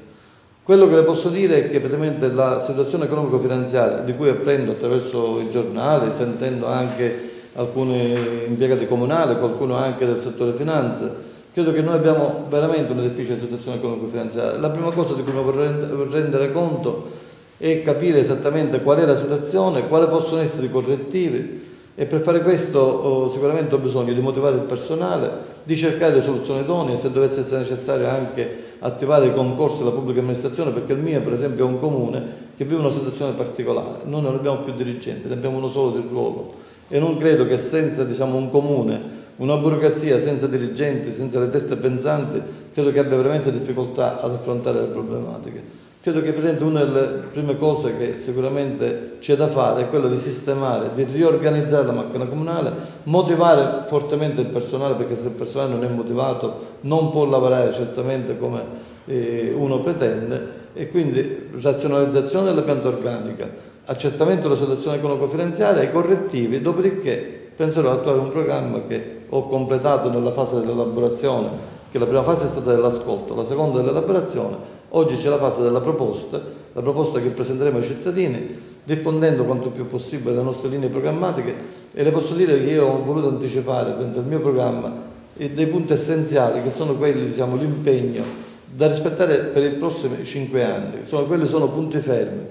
[SPEAKER 2] Quello che le posso dire è che praticamente la situazione economico-finanziaria di cui apprendo attraverso i giornali, sentendo anche alcuni impiegati comunali, qualcuno anche del settore finanza, credo che noi abbiamo veramente una difficile situazione economico-finanziaria. La prima cosa di cui mi vorrei rendere conto è capire esattamente qual è la situazione, quali possono essere i correttivi. E per fare questo oh, sicuramente ho bisogno di motivare il personale, di cercare le soluzioni idonee, se dovesse essere necessario anche attivare i concorsi della pubblica amministrazione perché il mio per esempio è un comune che vive una situazione particolare, noi non abbiamo più dirigenti, ne abbiamo uno solo di ruolo. E non credo che senza diciamo, un comune, una burocrazia senza dirigenti, senza le teste pensanti, credo che abbia veramente difficoltà ad affrontare le problematiche. Credo che Presidente, una delle prime cose che sicuramente c'è da fare è quella di sistemare, di riorganizzare la macchina comunale, motivare fortemente il personale perché se il personale non è motivato non può lavorare certamente come eh, uno pretende e quindi razionalizzazione della pianta organica, accertamento della situazione economico-finanziaria e correttivi, dopodiché penserò di attuare un programma che ho completato nella fase dell'elaborazione, che la prima fase è stata dell'ascolto, la seconda dell'elaborazione, oggi c'è la fase della proposta, la proposta che presenteremo ai cittadini, diffondendo quanto più possibile le nostre linee programmatiche e le posso dire che io ho voluto anticipare dentro il mio programma dei punti essenziali che sono quelli, diciamo, l'impegno da rispettare per i prossimi cinque anni, sono, quelli sono punti fermi.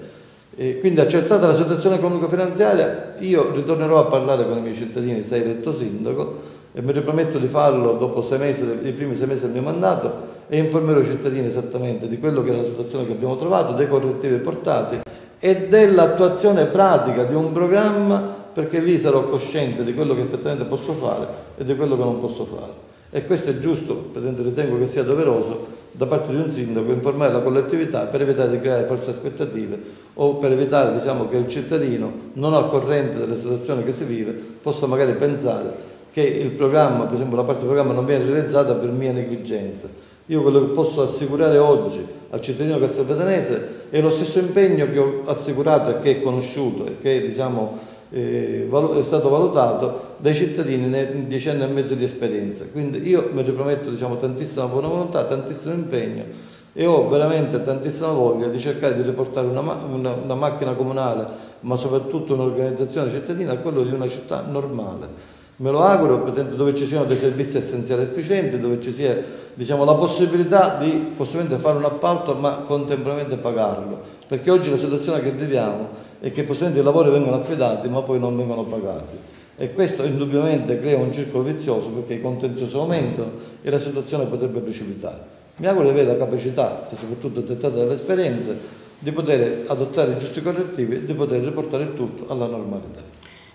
[SPEAKER 2] E quindi accertata la situazione economico-finanziaria, io ritornerò a parlare con i miei cittadini se eletto sindaco e mi riprometto di farlo dopo sei mesi, i primi sei mesi del mio mandato e informerò i cittadini esattamente di quello che è la situazione che abbiamo trovato, dei correttivi portati e dell'attuazione pratica di un programma perché lì sarò cosciente di quello che effettivamente posso fare e di quello che non posso fare. E questo è giusto, ritengo che sia doveroso da parte di un sindaco informare la collettività per evitare di creare false aspettative o per evitare diciamo, che il cittadino, non al corrente delle situazioni che si vive, possa magari pensare che il programma, per esempio la parte del programma non viene realizzata per mia negligenza. Io quello che posso assicurare oggi al cittadino castelvetanese è lo stesso impegno che ho assicurato e che è conosciuto e che diciamo, eh, è stato valutato dai cittadini nei dieci anni e mezzo di esperienza. Quindi io mi riprometto diciamo, tantissima buona volontà, tantissimo impegno e ho veramente tantissima voglia di cercare di riportare una, una, una macchina comunale, ma soprattutto un'organizzazione cittadina a quello di una città normale. Me lo auguro dove ci siano dei servizi essenziali efficienti, dove ci sia diciamo, la possibilità di fare un appalto ma contemporaneamente pagarlo, perché oggi la situazione che viviamo è che possibilmente i lavori vengono affidati ma poi non vengono pagati e questo indubbiamente crea un circolo vizioso perché i contenziosi aumentano e la situazione potrebbe precipitare. Mi auguro di avere la capacità, e soprattutto dettata dalle esperienze, di poter adottare i giusti correttivi e di poter riportare tutto alla normalità.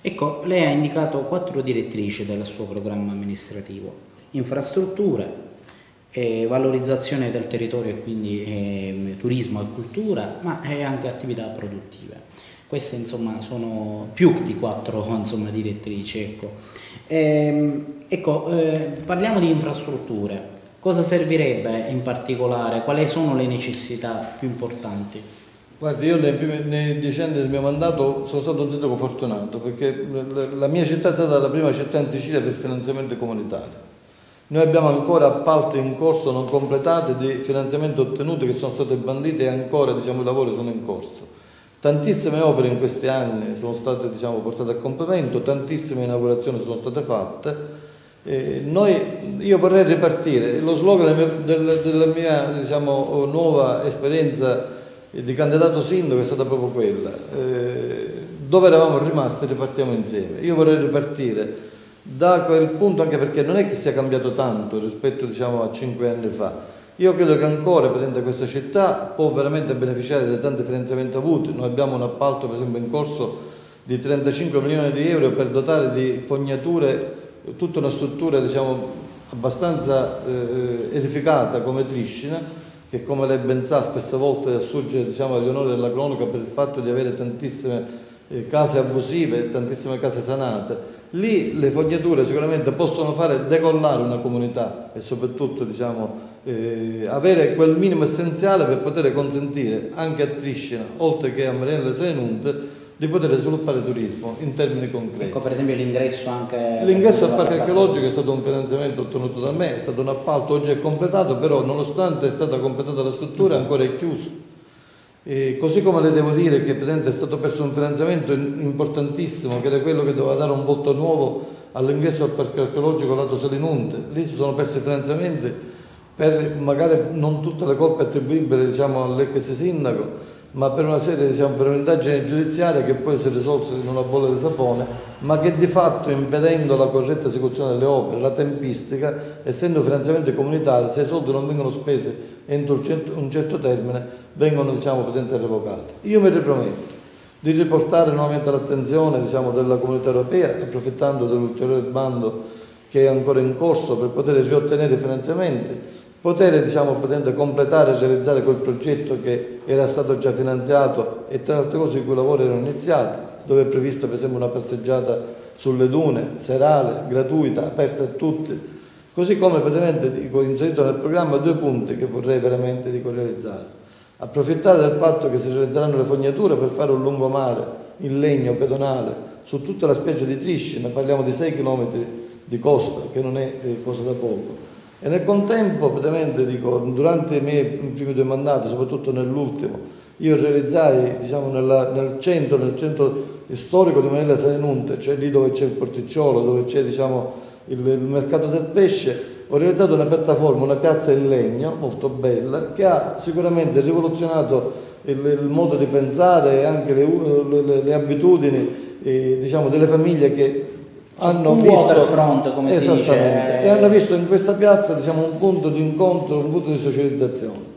[SPEAKER 1] Ecco, lei ha indicato quattro direttrici del suo programma amministrativo, infrastrutture, eh, valorizzazione del territorio e quindi eh, turismo e cultura, ma anche attività produttive. Queste insomma sono più di quattro insomma, direttrici. Ecco, ehm, ecco eh, parliamo di infrastrutture. Cosa servirebbe in particolare? Quali sono le necessità più importanti?
[SPEAKER 2] Guardi, io nei, primi, nei dieci anni del mio mandato sono stato un sindaco fortunato perché la mia città è stata la prima città in Sicilia per finanziamento comunitario. Noi abbiamo ancora appalti in corso non completati di finanziamento ottenuti che sono state bandite e ancora diciamo, i lavori sono in corso. Tantissime opere in questi anni sono state diciamo, portate a compimento, tantissime inaugurazioni sono state fatte. Eh, noi, io vorrei ripartire, lo slogan della mia, della mia diciamo, nuova esperienza di candidato sindaco è stata proprio quella. Eh, dove eravamo rimasti ripartiamo insieme. Io vorrei ripartire da quel punto anche perché non è che sia cambiato tanto rispetto diciamo, a cinque anni fa. Io credo che ancora presente questa città può veramente beneficiare dei tanti finanziamenti avuti. Noi abbiamo un appalto per esempio in corso di 35 milioni di euro per dotare di fognature tutta una struttura diciamo, abbastanza eh, edificata come Triscina che come lei ben sa spesse volte assurge diciamo, agli onori della cronaca per il fatto di avere tantissime eh, case abusive, tantissime case sanate. Lì le fognature sicuramente possono fare decollare una comunità e soprattutto diciamo, eh, avere quel minimo essenziale per poter consentire anche a Triscina, oltre che a Marinella Senunte, di poter sviluppare turismo in termini concreti.
[SPEAKER 1] Ecco per esempio l'ingresso anche...
[SPEAKER 2] L'ingresso al parco archeologico è stato un finanziamento ottenuto da me, è stato un appalto, oggi è completato, però nonostante è stata completata la struttura ancora è chiuso. E così come le devo dire che è stato perso un finanziamento importantissimo, che era quello che doveva dare un volto nuovo all'ingresso al parco archeologico lato Salinunte. Lì si sono persi finanziamenti per magari non tutte le colpe attribuibili diciamo, all'ex sindaco, ma per una serie, diciamo, per un'indagine giudiziaria che poi si risolse in una bolla di sapone, ma che di fatto impedendo la corretta esecuzione delle opere, la tempistica, essendo finanziamenti comunitari, se i soldi non vengono spesi entro un certo termine, vengono diciamo, presenti revocati. Io mi riprometto di riportare nuovamente l'attenzione diciamo, della comunità europea, approfittando dell'ulteriore bando che è ancora in corso per poter riottenere finanziamenti, poter diciamo, completare e realizzare quel progetto che era stato già finanziato e tra le altre cose i cui lavori erano iniziati, dove è prevista per esempio una passeggiata sulle dune, serale, gratuita, aperta a tutti, così come praticamente dico, inserito nel programma due punti che vorrei veramente dico, realizzare. Approfittare del fatto che si realizzeranno le fognature per fare un lungomare in legno pedonale su tutta la spiaggia di Trisce, ne parliamo di 6 km di costa, che non è eh, cosa da poco. E nel contempo, dico, durante i miei primi due mandati, soprattutto nell'ultimo, io realizzai diciamo, nella, nel, centro, nel centro storico di Manella Sanenunte, cioè lì dove c'è il porticciolo, dove c'è diciamo, il, il mercato del pesce, ho realizzato una piattaforma, una piazza in legno molto bella che ha sicuramente rivoluzionato il, il modo di pensare e anche le, le, le abitudini eh, diciamo, delle famiglie che hanno
[SPEAKER 1] un
[SPEAKER 2] visto
[SPEAKER 1] waterfront come si dice
[SPEAKER 2] e hanno visto in questa piazza diciamo, un punto di incontro, un punto di socializzazione.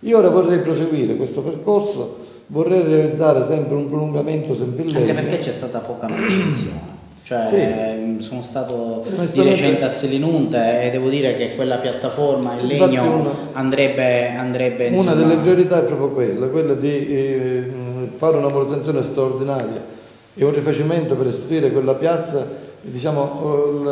[SPEAKER 2] Io ora vorrei proseguire questo percorso, vorrei realizzare sempre un prolungamento sempre in.
[SPEAKER 1] Anche perché c'è stata poca manutenzione. Cioè, sì. Sono stato di recente a Selinunte e devo dire che quella piattaforma in legno una, andrebbe, andrebbe
[SPEAKER 2] insomma... Una delle priorità è proprio quella, quella di eh, fare una manutenzione straordinaria e un rifacimento per restituire quella piazza diciamo,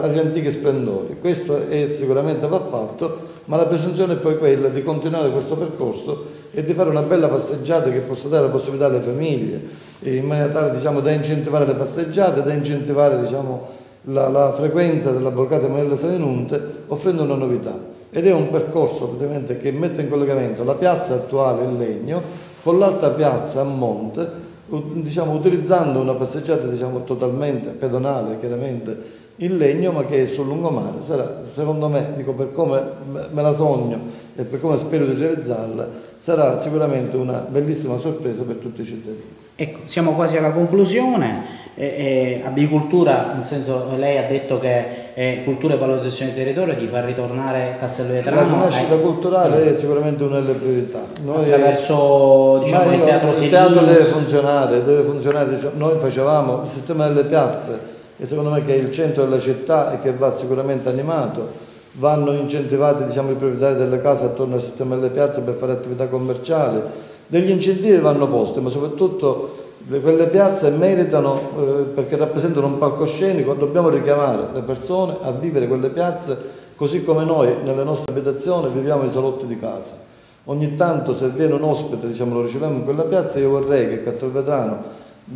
[SPEAKER 2] agli antichi splendori. Questo è, sicuramente va fatto, ma la presunzione è poi quella di continuare questo percorso e di fare una bella passeggiata che possa dare la possibilità alle famiglie, in maniera tale diciamo, da incentivare le passeggiate, da incentivare diciamo, la, la, frequenza della Borgata Emanuele Salinunte, offrendo una novità. Ed è un percorso che mette in collegamento la piazza attuale in legno con l'altra piazza a monte diciamo, utilizzando una passeggiata diciamo, totalmente pedonale, chiaramente in legno, ma che è sul lungomare. Sarà, secondo me, dico, per come me la sogno e per come spero di realizzarla, sarà sicuramente una bellissima sorpresa per tutti i cittadini.
[SPEAKER 1] Ecco, siamo quasi alla conclusione. Eh, eh, abicultura, nel senso lei ha detto che eh, cultura e valorizzazione del territorio ti fa ritornare Castello Vetrano.
[SPEAKER 2] La rinascita culturale è sicuramente una delle priorità.
[SPEAKER 1] Noi attraverso diciamo, il teatro
[SPEAKER 2] Il teatro deve funzionare, deve funzionare diciamo, noi facevamo il sistema delle piazze, che secondo me che è il centro della città e che va sicuramente animato. Vanno incentivati diciamo, i proprietari delle case attorno al sistema delle piazze per fare attività commerciali. Degli incentivi vanno posti, ma soprattutto quelle piazze meritano eh, perché rappresentano un palcoscenico, dobbiamo richiamare le persone a vivere quelle piazze così come noi nelle nostre abitazioni viviamo i salotti di casa. Ogni tanto se viene un ospite, diciamo, lo riceviamo in quella piazza, io vorrei che Castelvetrano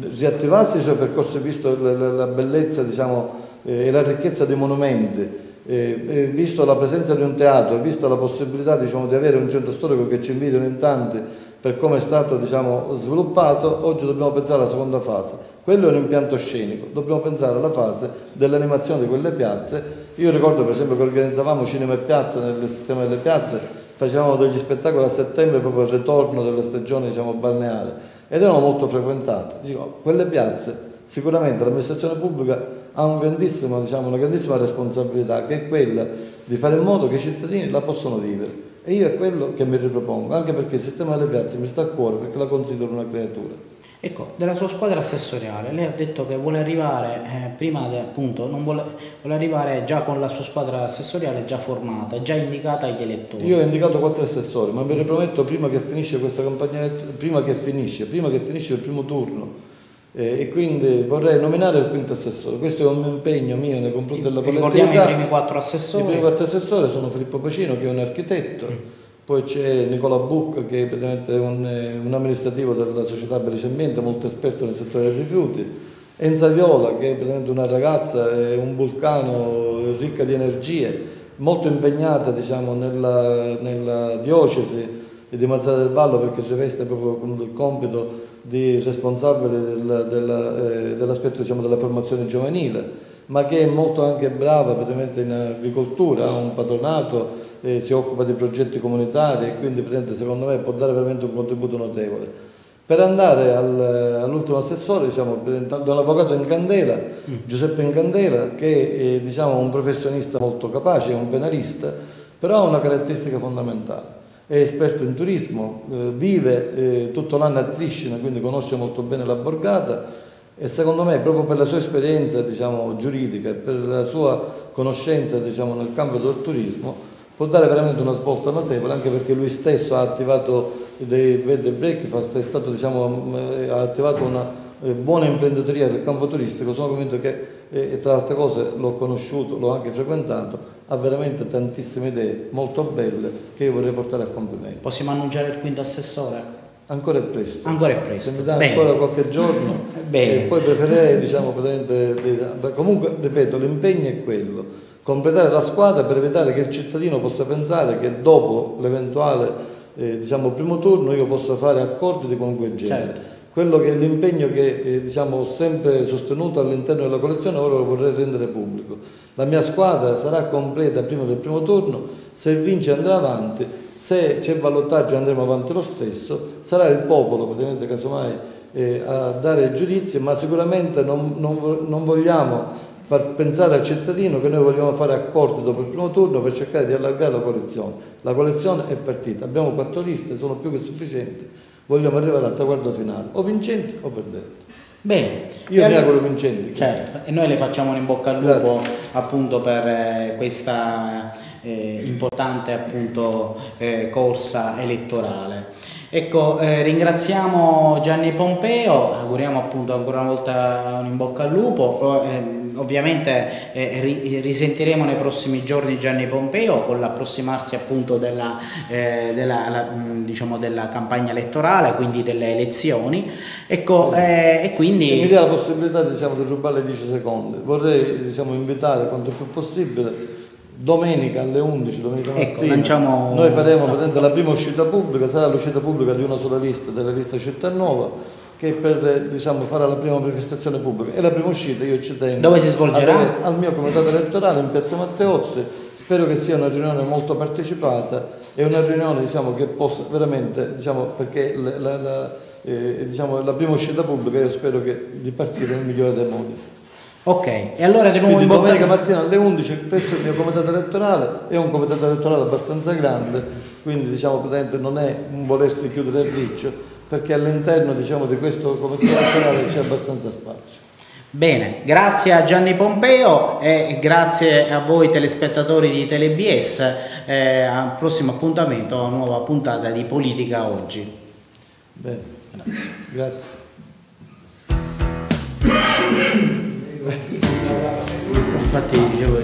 [SPEAKER 2] riattivasse i suoi percorsi visto la, bellezza diciamo, eh, e la ricchezza dei monumenti, eh, visto la presenza di un teatro, visto la possibilità diciamo, di avere un centro storico che ci invidiano in tanti per come è stato diciamo, sviluppato, oggi dobbiamo pensare alla seconda fase. Quello è un impianto scenico, dobbiamo pensare alla fase dell'animazione di quelle piazze. Io ricordo per esempio che organizzavamo cinema e piazze nel sistema delle piazze, facevamo degli spettacoli a settembre proprio al ritorno della stagione diciamo, balneare ed erano molto frequentate. Dico, quelle piazze sicuramente l'amministrazione pubblica ha un diciamo, una grandissima responsabilità che è quella di fare in modo che i cittadini la possano vivere e io è quello che mi ripropongo, anche perché il sistema delle piazze mi sta a cuore, perché la considero una creatura.
[SPEAKER 1] Ecco, della sua squadra assessoriale, lei ha detto che vuole arrivare, eh, prima de, appunto, non vuole, vuole, arrivare già con la sua squadra assessoriale già formata, già indicata agli elettori.
[SPEAKER 2] Io ho indicato quattro assessori, ma mi riprometto prima che finisce questa campagna, prima che finisce, prima che finisce il primo turno, eh, e quindi vorrei nominare il quinto assessore. Questo è un impegno mio nei confronti della
[SPEAKER 1] collettività. Ricordiamo i primi quattro assessori.
[SPEAKER 2] I primi quattro assessori sono Filippo Pacino che è un architetto, mm. poi c'è Nicola Bucca che è praticamente un, un amministrativo della società Belice Ambiente, molto esperto nel settore dei rifiuti, Enza Viola che è praticamente una ragazza, è un vulcano ricca di energie, molto impegnata diciamo, nella, nella diocesi di Mazzara del Vallo perché si riveste proprio con il compito di responsabile del, del, eh, dell'aspetto diciamo, della formazione giovanile, ma che è molto anche brava praticamente in agricoltura, ha un patronato, eh, si occupa di progetti comunitari e quindi secondo me può dare veramente un contributo notevole. Per andare al, all'ultimo assessore, diciamo, da un avvocato in candela, mm. Giuseppe Incandela, che è diciamo, un professionista molto capace, è un penalista, però ha una caratteristica fondamentale è esperto in turismo, eh, vive eh, tutto l'anno a Triscina, quindi conosce molto bene la borgata e secondo me proprio per la sua esperienza diciamo, giuridica e per la sua conoscenza diciamo, nel campo del turismo può dare veramente una svolta notevole anche perché lui stesso ha attivato dei bed and breakfast, è stato, diciamo, eh, ha attivato una eh, buona imprenditoria del campo turistico, sono convinto che e tra altre cose l'ho conosciuto, l'ho anche frequentato, ha veramente tantissime idee molto belle che io vorrei portare a compimento.
[SPEAKER 1] Possiamo annunciare il quinto assessore?
[SPEAKER 2] Ancora è presto.
[SPEAKER 1] Ancora è presto.
[SPEAKER 2] Se mi dà ancora qualche giorno,
[SPEAKER 1] Bene.
[SPEAKER 2] poi preferirei, diciamo, comunque, ripeto, l'impegno è quello, completare la squadra per evitare che il cittadino possa pensare che dopo l'eventuale, eh, diciamo, primo turno io possa fare accordi di qualunque genere.
[SPEAKER 1] Certo.
[SPEAKER 2] Quello che è l'impegno che eh, diciamo, ho sempre sostenuto all'interno della collezione, ora lo vorrei rendere pubblico. La mia squadra sarà completa prima del primo turno, se vince andrà avanti, se c'è ballottaggio andremo avanti lo stesso, sarà il popolo, praticamente casomai, eh, a dare giudizi, ma sicuramente non, non non vogliamo far pensare al cittadino che noi vogliamo fare accordi dopo il primo turno per cercare di allargare la coalizione. La coalizione è partita, abbiamo quattro liste, sono più che sufficienti, vogliamo arrivare al traguardo finale, o vincenti o perdenti.
[SPEAKER 1] Bene.
[SPEAKER 2] Io
[SPEAKER 1] E
[SPEAKER 2] mi auguro vincenti.
[SPEAKER 1] Certo, e noi le facciamo un in bocca al lupo
[SPEAKER 2] Grazie.
[SPEAKER 1] appunto per eh, questa eh, importante appunto eh, corsa elettorale. Ecco, eh, ringraziamo Gianni Pompeo, auguriamo appunto ancora una volta un in bocca al lupo, eh, ovviamente eh, ri- risentiremo nei prossimi giorni Gianni Pompeo con l'approssimarsi appunto della, eh, della, la- mh, diciamo della campagna elettorale, quindi delle elezioni, ecco, eh, e quindi...
[SPEAKER 2] Mi dia la possibilità diciamo, di rubare 10 secondi. Vorrei diciamo, invitare quanto più possibile domenica alle 11, domenica
[SPEAKER 1] Ecco,
[SPEAKER 2] mattina.
[SPEAKER 1] lanciamo-
[SPEAKER 2] Noi faremo la prima uscita pubblica, sarà l'uscita pubblica di una sola lista, della lista Città Nuova, che per diciamo, fare la prima manifestazione pubblica. E la prima uscita io ci tengo
[SPEAKER 1] Dove si svolgerà?
[SPEAKER 2] al mio comitato elettorale in Piazza Matteotti. Spero che sia una riunione molto partecipata e una riunione diciamo, che possa veramente, diciamo, perché la, la- eh, diciamo, la prima uscita pubblica io spero che di partire nel migliore dei modi.
[SPEAKER 1] Ok, e allora di nuovo
[SPEAKER 2] Quindi domenica mattina alle 11 presso il mio comitato elettorale è un comitato elettorale abbastanza grande, quindi diciamo non è un volersi chiudere il riccio, perché all'interno diciamo, di questo comitato elettorale c'è abbastanza spazio.
[SPEAKER 1] Bene, grazie a Gianni Pompeo e grazie a voi telespettatori di TeleBS. Eh, al prossimo appuntamento, a una nuova puntata di Politica Oggi.
[SPEAKER 2] Bene,
[SPEAKER 1] Grazie.
[SPEAKER 2] grazie.
[SPEAKER 1] Infatti dicevo